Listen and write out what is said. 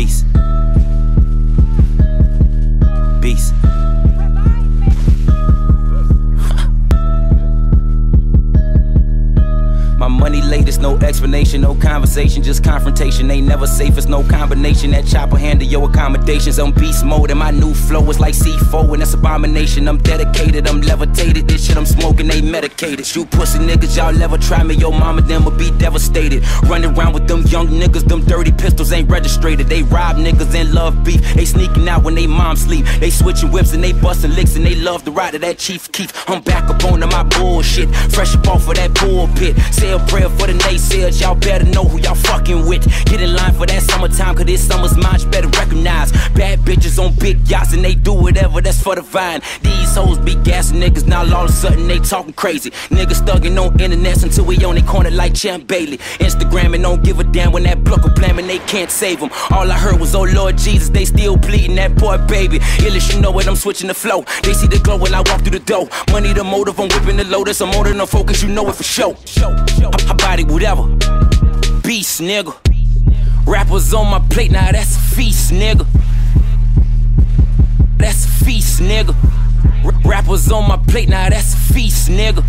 Peace. Peace. My money late, it's no explanation, no conversation, just confrontation. Ain't never safe, it's no combination. That chopper handle your accommodations. I'm beast mode, and my new flow is like C4, and that's abomination. I'm dedicated, I'm levitated medicated. Shoot pussy niggas, y'all never try me? Your mama them will be devastated. Running around with them young niggas, them dirty pistols ain't registered. They rob niggas and love beef. They sneaking out when they mom sleep. They switching whips and they busting licks and they love the ride of that Chief Keef. I'm back up on my bullshit, fresh up off of that pulpit. Say a prayer for the naysayers, y'all better know who y'all fucking with. Get in line for that summertime, cause this summer's much better recognize. Bad bitches on big yachts and they do whatever that's for the vine. These hoes be gassing niggas, now all of a sudden they talking crazy. Niggas thugging on internets until we on they corner like Champ Bailey. Instagram and don't give a damn when that block blaming they can't save them. All I heard was, oh Lord Jesus, they still bleeding that boy baby. Illis, you know it, I'm switching the flow. They see the glow when I walk through the door. Money the motive, I'm whipping the lotus. I'm older than a focus, you know it for sure. I, I body whatever. Beast, nigga. Rappers on my plate, now that's a feast, nigga. That's a feast, nigga. R rappers on my plate, now that's a feast, nigga.